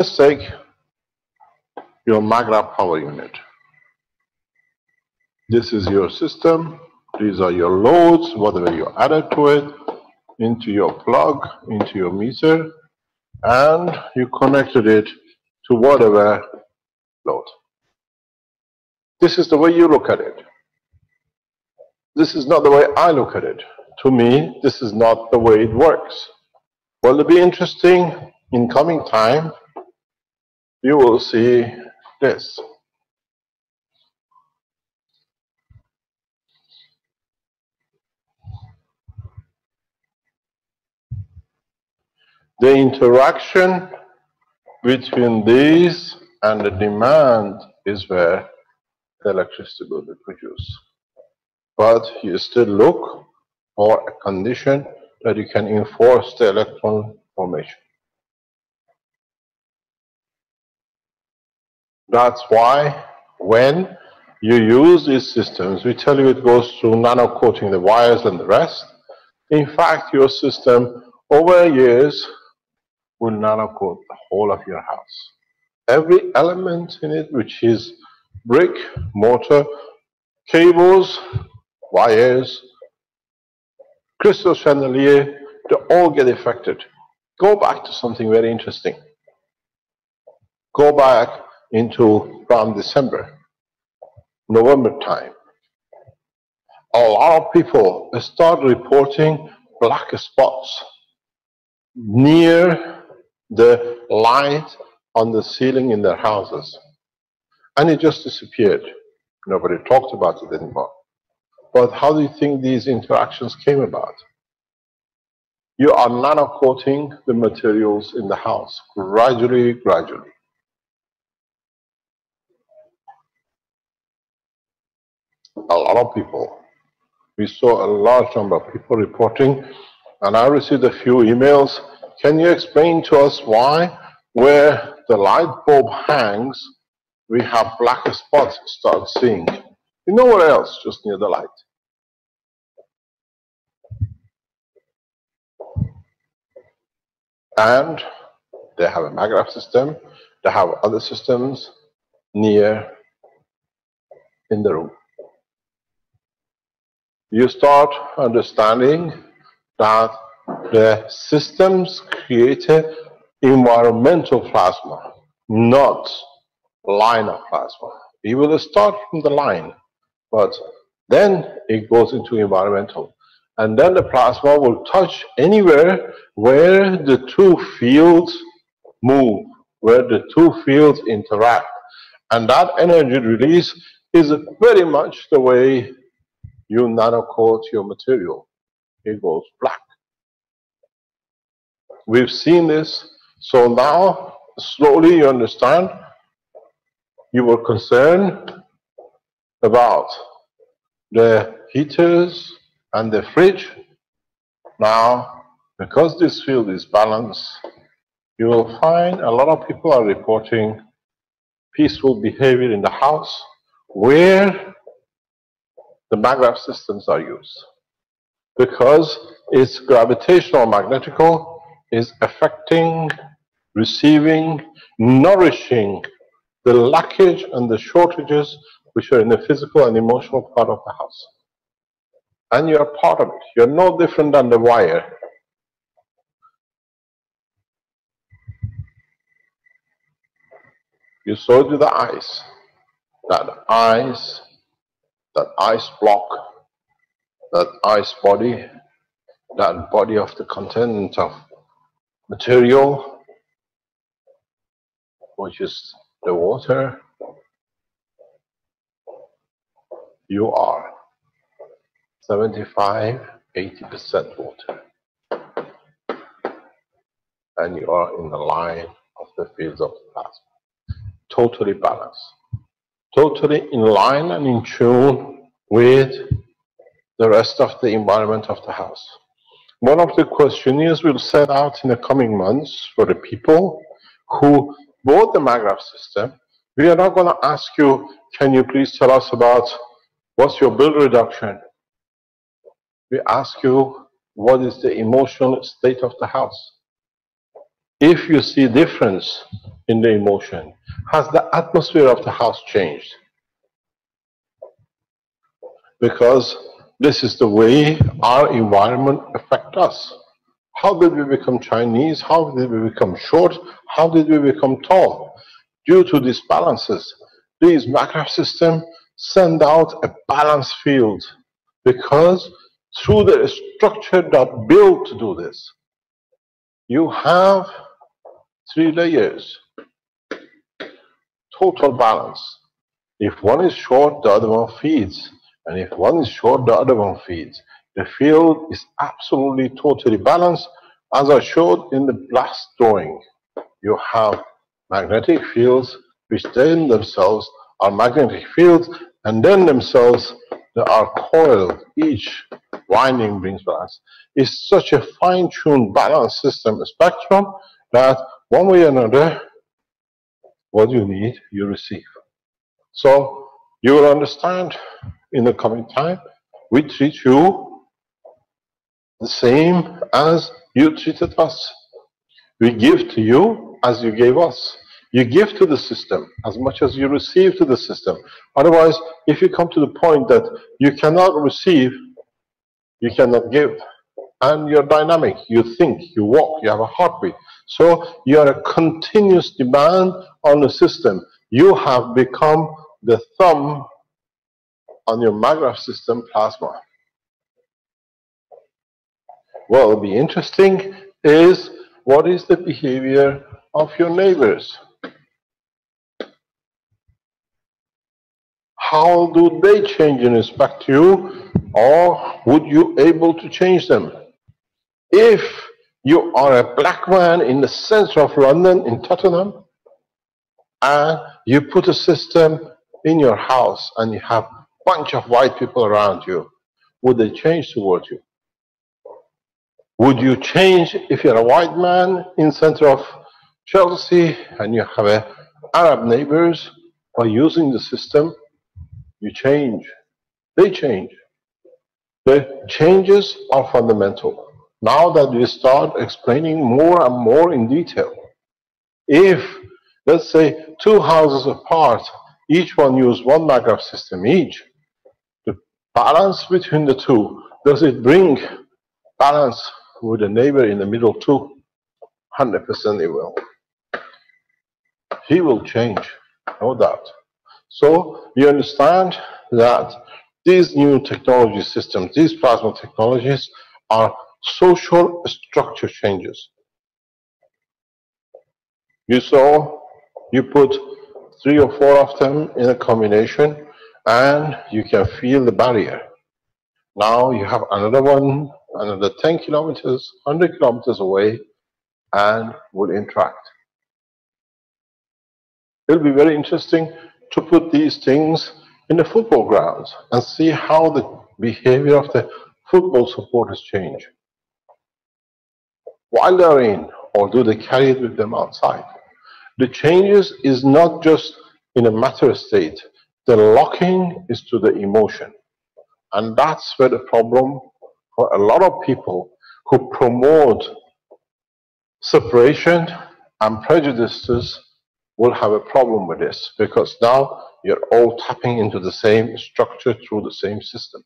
Let's take your MagRav power unit. This is your system. These are your loads, whatever you added to it, into your plug, into your meter, and you connected it to whatever load. This is the way you look at it. This is not the way I look at it. To me, this is not the way it works. Well, it'll be interesting in coming time. You will see this. The interaction between these and the demand is where the electricity will be produced. But you still look for a condition that you can enforce the electron formation. That's why when you use these systems, we tell you it goes through nano coating the wires and the rest. In fact, your system over years will nano coat the whole of your house. Every element in it, which is brick, mortar, cables, wires, crystal chandelier, they all get affected. Go back to something very interesting. Go back into around December, November time. A lot of people start reporting black spots near the light on the ceiling in their houses. And it just disappeared. Nobody talked about it anymore. But how do you think these interactions came about? You are nano coating the materials in the house gradually, gradually. A lot of people. We saw a large number of people reporting, and I received a few emails can you explain to us why, where the light bulb hangs, we have black spots start seeing? You know nowhere else, just near the light. And they have a MagRav system, they have other systems near in the room. You start understanding that the systems created environmental plasma, not line of plasma. We will start from the line, but then it goes into environmental. And then the plasma will touch anywhere where the two fields move, where the two fields interact. And that energy release is very much the way you nano coat your material. It goes black. We've seen this. So now, slowly you understand, you were concerned about the heaters and the fridge. Now, because this field is balanced, you will find a lot of people are reporting peaceful behavior in the house where the MagRav systems are used. Because it's gravitational magnetical is affecting, receiving, nourishing the lackage and the shortages which are in the physical and emotional part of the house. And you're part of it. You're no different than the wire. You saw it with the eyes. That eyes, that ice block, that ice body, that body of the content of material, which is the water, you are 75, 80% water. And you are in the line of the fields of the plasma. Totally balanced. Totally in line and in tune with the rest of the environment of the house. One of the questionnaires we'll set out in the coming months for the people who bought the MagRav system. We are not going to ask you, can you please tell us about what's your bill reduction? We ask you, what is the emotional state of the house? If you see difference in the emotion, has the atmosphere of the house changed? Because this is the way our environment affect us. How did we become Chinese? How did we become short? How did we become tall? Due to these balances, these MagRav systems send out a balance field because through the structure that built to do this, you have three layers, total balance. If one is short, the other one feeds. And if one is short, the other one feeds. The field is absolutely totally balanced. As I showed in the last drawing, you have magnetic fields which then themselves are magnetic fields and then themselves they are coiled. Each winding brings balance. It's such a fine-tuned balance system, spectrum, that one way or another, what you need, you receive. So you will understand in the coming time, we treat you the same as you treated us. We give to you as you gave us. You give to the system as much as you receive to the system. Otherwise, if you come to the point that you cannot receive, you cannot give. And you're dynamic. You think, you walk, you have a heartbeat. So you are a continuous demand on the system. You have become the thumb on your MagRav system plasma. What will be interesting is what is the behavior of your neighbors? How do they change in respect to you or would you able to change them? If you are a black man in the center of London, in Tottenham, and you put a system in your house and you have a bunch of white people around you, would they change towards you? Would you change if you're a white man in center of Chelsea and you have a Arab neighbors by using the system? You change. They change. The changes are fundamental now that we start explaining more and more in detail, if, let's say, two houses apart, each one use one MagRav system each, the balance between the two, does it bring balance with the neighbor in the middle too? 100% it will. He will change, no doubt. So you understand that these new technology systems, these plasma technologies are social structure changes. You saw, you put three or four of them in a combination and you can feel the barrier. Now you have another one, another 10 kilometers, 100 kilometers away and will interact. It'll be very interesting to put these things in the football grounds and see how the behavior of the football supporters change while they're in, or do they carry it with them outside? The changes is not just in a matter state. The locking is to the emotion. And that's where the problem for a lot of people who promote separation and prejudices will have a problem with this because now you're all tapping into the same structure through the same system.